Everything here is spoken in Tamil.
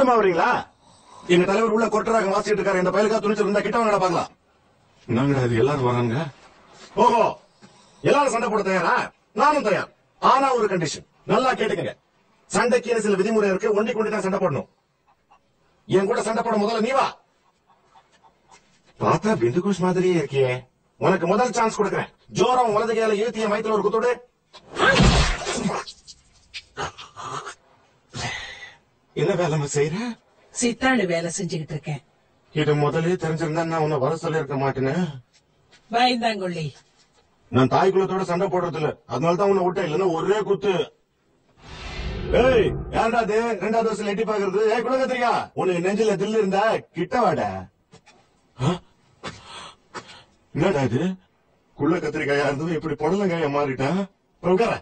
கூட்டமா வரீங்களா? எங்க தலைவர் உள்ள கொட்டராக வாசிட்டு இருக்காரு. இந்த பயலுக்கா துணிச்சல் இருந்தா கிட்ட வாங்கடா பாக்கலாம் என்னங்கடா இது? எல்லாரும் வராங்க. ஓஹோ. எல்லாரும் சண்டை போட தயாரா? நானும் தயார். ஆனா ஒரு கண்டிஷன் நல்லா கேட்டுக்கங்க. சண்டைக்கு சில விதிமுறை இருக்கு? ஒண்டி கொண்டு தான் சண்டை போடணும். என் கூட சண்டை போட முதல்ல நீ வா. பார்த்தா பிந்துகுஷ் மாதிரியே இருக்கியே. உனக்கு முதல் சான்ஸ் கொடுக்கறேன். ஜோரம் வலது கையில இழுத்திய மைத்துல ஒரு குத்தோடு. என்ன வேலை செய்யற சித்தாளு வேலை செஞ்சுக்கிட்டு இருக்கேன். இது முதலே தெரிஞ்சிருந்தா நான் உன்னை வர சொல்லி இருக்க மாட்டேன்னு பயந்தாங்கொள்ளி நான் தாய் குலத்தோட சண்டை போடுறது இல்ல அதனால தான் உன்னை விட்டேன். இல்லன்னா ஒரே குத்து. ஏய் யாருடா அது? ரெண்டாவது வருஷம் எட்டி பாக்குறது? ஏய் குல கத்திரிக்கா உனக்கு நெஞ்சில தில்லு இருந்தா கிட்ட வாட? என்னடா இது? குள்ள கத்திரிக்காயா இருந்தது இப்படி புடலங்காயா மாறிட்டா? உட்கார.